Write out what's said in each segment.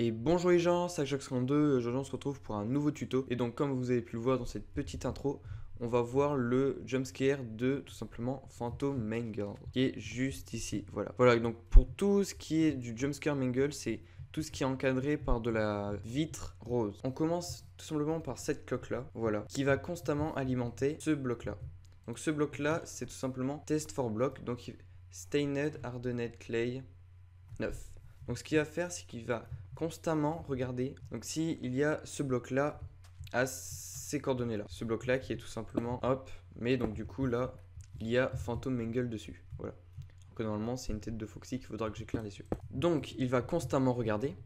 Et bonjour les gens, c'est Ajax32, aujourd'hui on se retrouve pour un nouveau tuto. Et donc comme vous avez pu le voir dans cette petite intro, on va voir le jumpscare de tout simplement Phantom Mangle, qui est juste ici, voilà. Voilà, donc pour tout ce qui est du jumpscare Mangle, c'est tout ce qui est encadré par de la vitre rose. On commence tout simplement par cette cloque là, voilà, qui va constamment alimenter ce bloc là. Donc ce bloc là, c'est tout simplement test for block, donc stained hardened clay 9. Donc ce qu'il va faire, c'est qu'il va constamment regarder. Donc si il y a ce bloc là à ces coordonnées là, ce bloc là qui est tout simplement hop, mais donc du coup là il y a Phantom Mangle dessus. Voilà. Donc normalement c'est une tête de Foxy qu'il faudra que j'éclaire les yeux. Donc il va constamment regarder.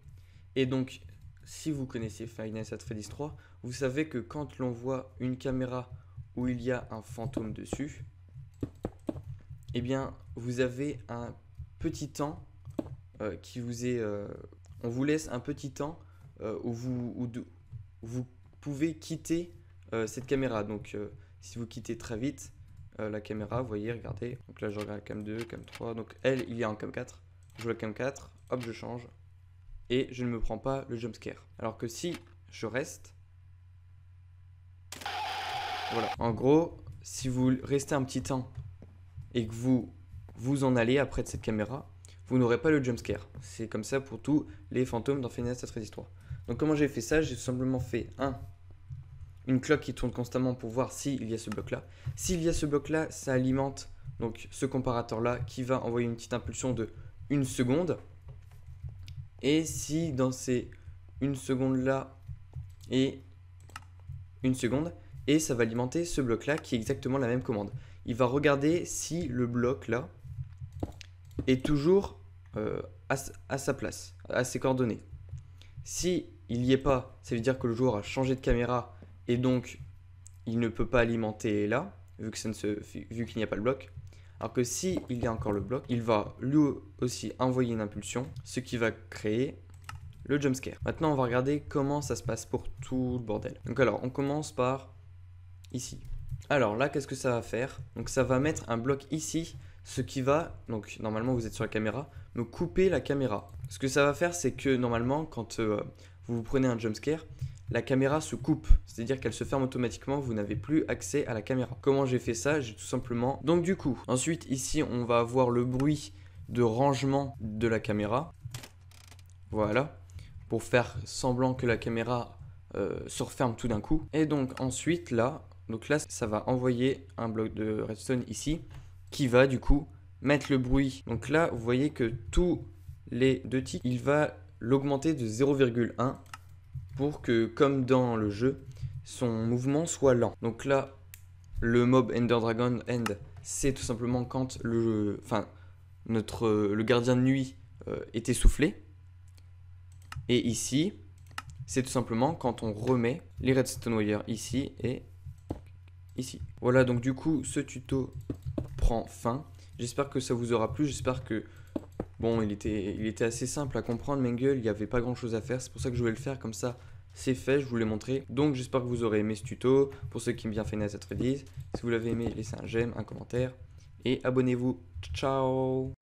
Et donc si vous connaissez Nights at Freddy's 3, vous savez que quand l'on voit une caméra où il y a un fantôme dessus, eh bien vous avez un petit temps euh, qui vous est... Euh, on vous laisse un petit temps euh, où, vous, pouvez quitter cette caméra. Donc si vous quittez très vite la caméra, vous voyez, regardez. Donc là je regarde la cam 2, cam 3. Donc elle, il est en cam 4. Je joue la cam 4, hop, je change. Et je ne me prends pas le jumpscare. Alors que si je reste... Voilà. En gros, si vous restez un petit temps et que vous vous en allez après de cette caméra, vous n'aurez pas le jumpscare. C'est comme ça pour tous les fantômes dans Final Fantasy 3. Donc comment j'ai fait ça? J'ai tout simplement fait un une cloque qui tourne constamment pour voir s'il y a ce bloc là. S'il y a ce bloc là, ça alimente donc ce comparateur là qui va envoyer une petite impulsion de une seconde. Et si dans ces une seconde là et une seconde, et ça va alimenter ce bloc là qui est exactement la même commande. Il va regarder si le bloc là est toujours euh, à, sa place, à ses coordonnées. Si il n'y est pas, ça veut dire que le joueur a changé de caméra et donc il ne peut pas alimenter là, vu qu'il n'y a pas le bloc. Alors que si il y a encore le bloc, il va lui aussi envoyer une impulsion, ce qui va créer le jumpscare. Maintenant, on va regarder comment ça se passe pour tout le bordel. Donc alors, on commence par ici. Alors là, qu'est-ce que ça va faire? Donc ça va mettre un bloc ici ce qui va, donc normalement vous êtes sur la caméra, me couper la caméra. Ce que ça va faire, c'est que normalement, quand euh, vous, prenez un jumpscare, la caméra se coupe, c'est-à-dire qu'elle se ferme automatiquement, vous n'avez plus accès à la caméra. Comment j'ai fait ça? J'ai tout simplement... Donc du coup, ensuite ici on va avoir le bruit de rangement de la caméra. Voilà, pour faire semblant que la caméra euh, se referme tout d'un coup. Et donc ensuite là, donc là ça va envoyer un bloc de redstone ici qui va du coup mettre le bruit. Donc là, vous voyez que tous les deux ticks, il va l'augmenter de 0,1 pour que, comme dans le jeu, son mouvement soit lent. Donc là, le mob Ender Dragon End, c'est tout simplement quand le, enfin, notre, le gardien de nuit euh, est essoufflé. Et ici, c'est tout simplement quand on remet les redstone wire ici et ici. Voilà, donc du coup, ce tuto fin. J'espère que ça vous aura plu, j'espère que... Bon, il était, il était assez simple à comprendre, Mangle, il n'y avait pas grand chose à faire, c'est pour ça que je voulais le faire comme ça. C'est fait, je vous l'ai montré. Donc j'espère que vous aurez aimé ce tuto. Pour ceux qui aiment bien Final Fantasy si vous l'avez aimé, laissez un j'aime, un commentaire. Et abonnez-vous. Ciao